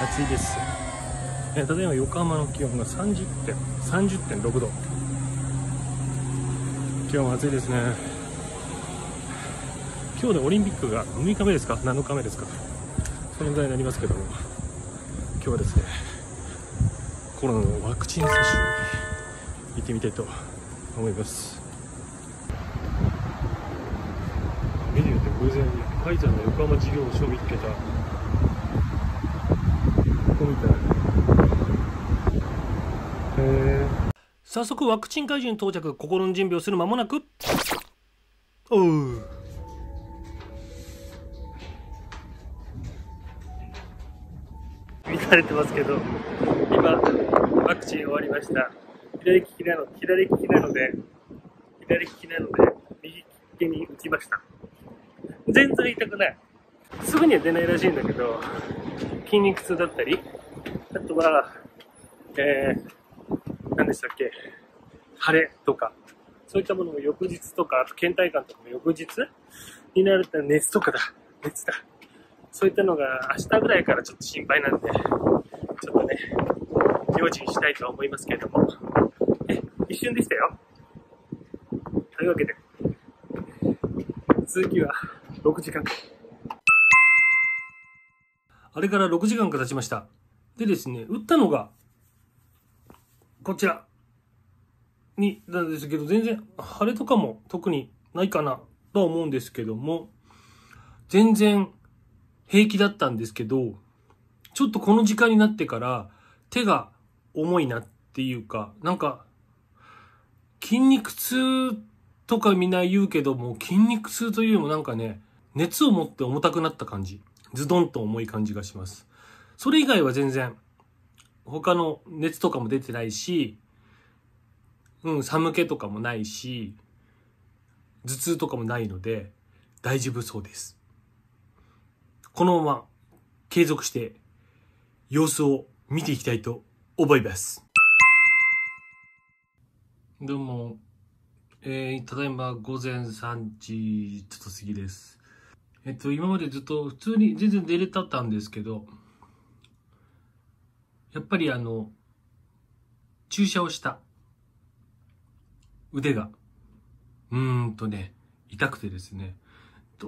暑いです。えただいま横浜の気温が30点30.6度。今日も暑いですね。今日でオリンピックが6日目ですか？7日目ですか？そのぐらいになりますけども。今日はですねコロナのワクチン接種に行ってみたいと思います。メニューで偶然ファイザーの横浜事業所を見つけたここみたい。へえ早速ワクチン会場に到着心の準備をする間もなく。おう。見られてますけど今ワクチン終わりました。左利きなの左利きなので左利きなので右利きに打ちました。全然痛くない。すぐには出ないらしいんだけど筋肉痛だったりあとはえー、何でしたっけ腫れとかそういったものも翌日とかあと倦怠感とかも翌日になると熱とかだ熱だ。そういったのが明日ぐらいからちょっと心配なんでちょっとね用心したいと思いますけれども。え一瞬でしたよ。というわけで続きは6時間。あれから6時間が経ちました。でですね打ったのがこちら。になんですけど全然腫れとかも特にないかなとは思うんですけども全然平気だったんですけどちょっとこの時間になってから手が重いなっていうかなんか筋肉痛とかみんな言うけども筋肉痛というよりもなんかね熱を持って重たくなった感じ。ズドンと重い感じがします。それ以外は全然他の熱とかも出てないしうん寒気とかもないし頭痛とかもないので大丈夫そうです。このまま継続して様子を見ていきたいと思います。どうも。えー、ただいま午前3時ちょっと過ぎです。えっと今までずっと普通に全然出れたったんですけどやっぱりあの注射をした。腕が。うーんとね痛くてですね。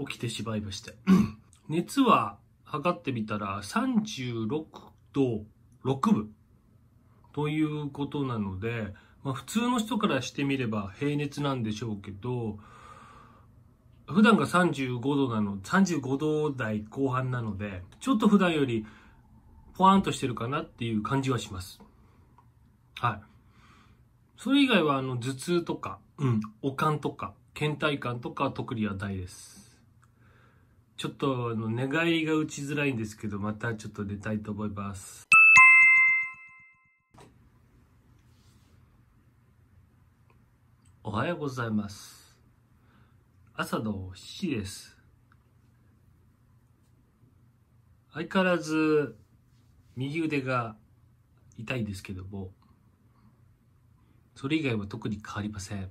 起きてしまいまして。熱は測ってみたら36度6分ということなので、まあ、普通の人からしてみれば平熱なんでしょうけど普段が35度なの35度台後半なのでちょっと普段よりポワンとしてるかなっていう感じはします。はい。それ以外はあの頭痛とか、うん、悪寒とか倦怠感とか特にはないです。ちょっとあの寝返りが打ちづらいんですけどまたちょっと寝たいと思います。おはようございます。朝の7時です。相変わらず右腕が痛いですけどもそれ以外は特に変わりません。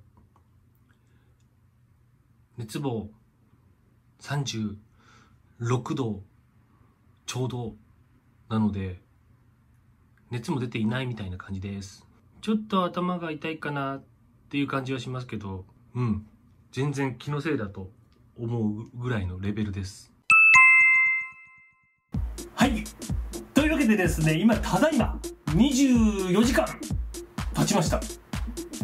熱も36度ちょうどなので熱も出ていないみたいな感じです。ちょっと頭が痛いかなっていう感じはしますけどうん。全然気のせいだと思うぐらいのレベルです。はい。というわけでですね今ただいま24時間経ちました。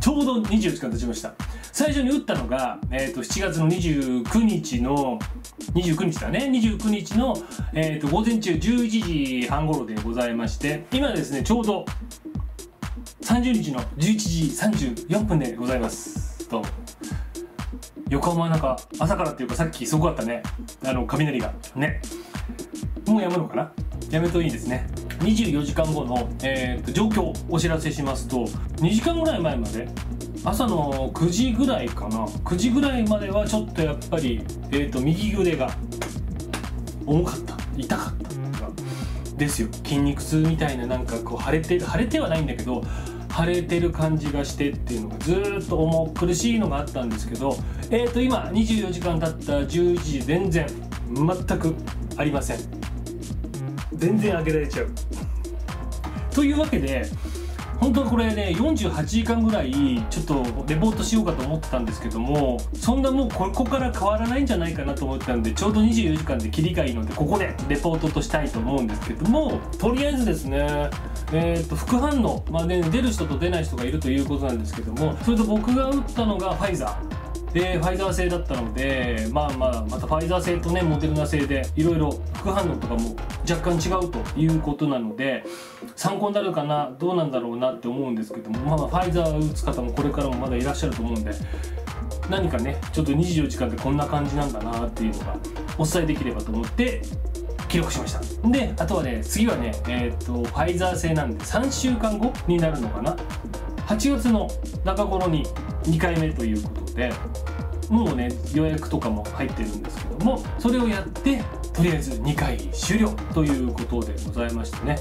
ちょうど24時間経ちました。最初に打ったのが、えー、と7月の29日の29日だね。29日の、えー、と午前中11時半頃でございまして今ですねちょうど30日の11時34分でございます。と。横浜はなんか朝からっていうかさっきすごかったね。あの雷が。ね。もうやむのかな？やめといいですね。24時間後の、えー、と状況をお知らせしますと2時間ぐらい前まで朝の9時ぐらいかな。9時ぐらいまではちょっとやっぱり、えー、と右腕が重かった。痛かったですよ。筋肉痛みたいななんかこう腫れて腫れてはないんだけど腫れてる感じがしてっていうのがずっと重苦しいのがあったんですけどえっ、ー、と今24時間経った11時全然全くありません。全然開けられちゃう。というわけで本当はこれね48時間ぐらいちょっとレポートしようかと思ってたんですけどもそんなもうここから変わらないんじゃないかなと思ってたんでちょうど24時間で切りがいいのでここでレポートとしたいと思うんですけどもとりあえずですねえー、と副反応、まあね、出る人と出ない人がいるということなんですけどもそれと僕が打ったのがファイザー。でファイザー製だったのでまあまあまたファイザー製とねモデルナ製でいろいろ副反応とかも若干違うということなので参考になるかなどうなんだろうなって思うんですけどもまあ、まあ、ファイザー打つ方もこれからもまだいらっしゃると思うんで何かねちょっと24時間でこんな感じなんだなっていうのがお伝えできればと思って記録しました。であとはね次はねえっ、ー、とファイザー製なんで3週間後になるのかな。8月の中頃に2回目ということでもうね予約とかも入ってるんですけどもそれをやってとりあえず2回終了ということでございましてね。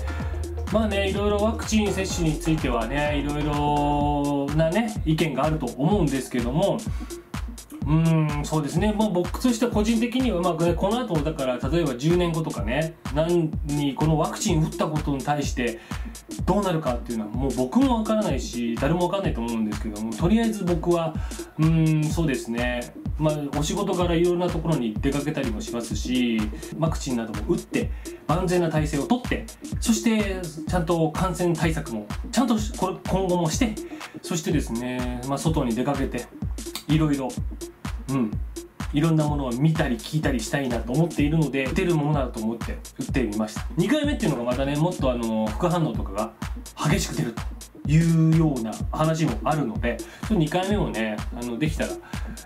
まあねいろいろワクチン接種についてはねいろいろなね意見があると思うんですけどもうんそうですね、まあ、僕としては個人的には、まあ、この後だから例えば10年後とかね何にこのワクチン打ったことに対してどうなるかっていうのはもう僕もわからないし誰もわかんないと思うんですけどもとりあえず僕はうんそうですね。まあ、お仕事からいろんなところに出かけたりもしますしワクチンなども打って万全な体制をとってそしてちゃんと感染対策もちゃんとこれ今後もしてそしてですね、まあ、外に出かけていろいろうん。いろんなものを見たり聞いたりしたいなと思っているので打てるものだと思って打ってみました。2回目っていうのがまたねもっとあの副反応とかが激しく出るというような話もあるので2回目もねあのできたら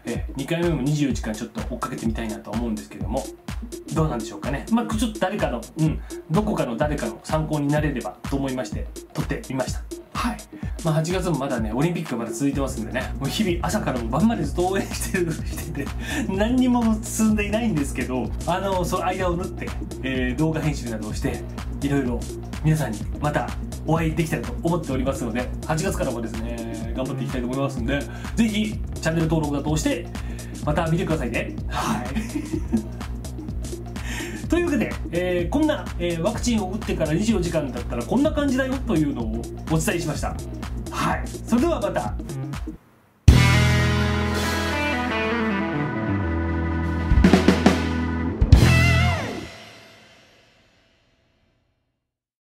え2回目も24時間ちょっと追っかけてみたいなと思うんですけどもどうなんでしょうかね。まあちょっと誰かのうんどこかの誰かの参考になれればと思いまして撮ってみました。はい。まあ、8月もまだねオリンピックがまだ続いてますんでねもう日々朝からも晩までずっと応援してるしてて何にも進んでいないんですけどあのその間を縫って、えー、動画編集などをしていろいろ皆さんにまたお会いできたらと思っておりますので8月からもですね頑張っていきたいと思いますんで是非チャンネル登録などをしてまた見てくださいね。はい というわけで、えー、こんな、えー、ワクチンを打ってから24時間だったらこんな感じだよというのをお伝えしました。はい。それではまた。